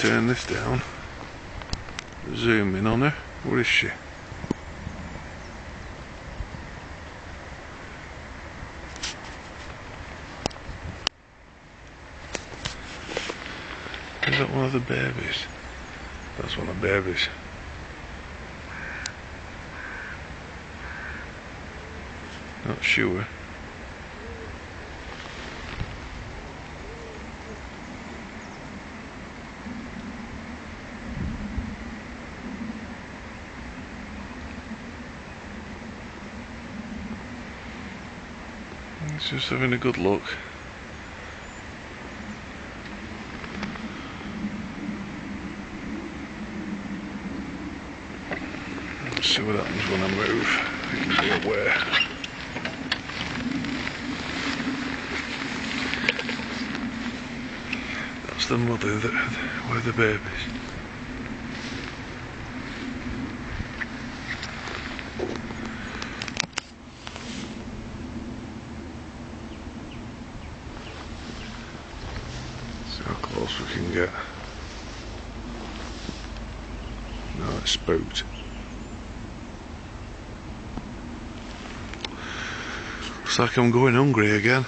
turn this down. Zoom in on her. Where is she? Is that one of the babies? That's one of the babies. Not sure. He's just having a good look. Let's see what happens when I move. I can be aware. That's the mother that where the babies. How close we can get. No, it's spooked. Looks like I'm going hungry again.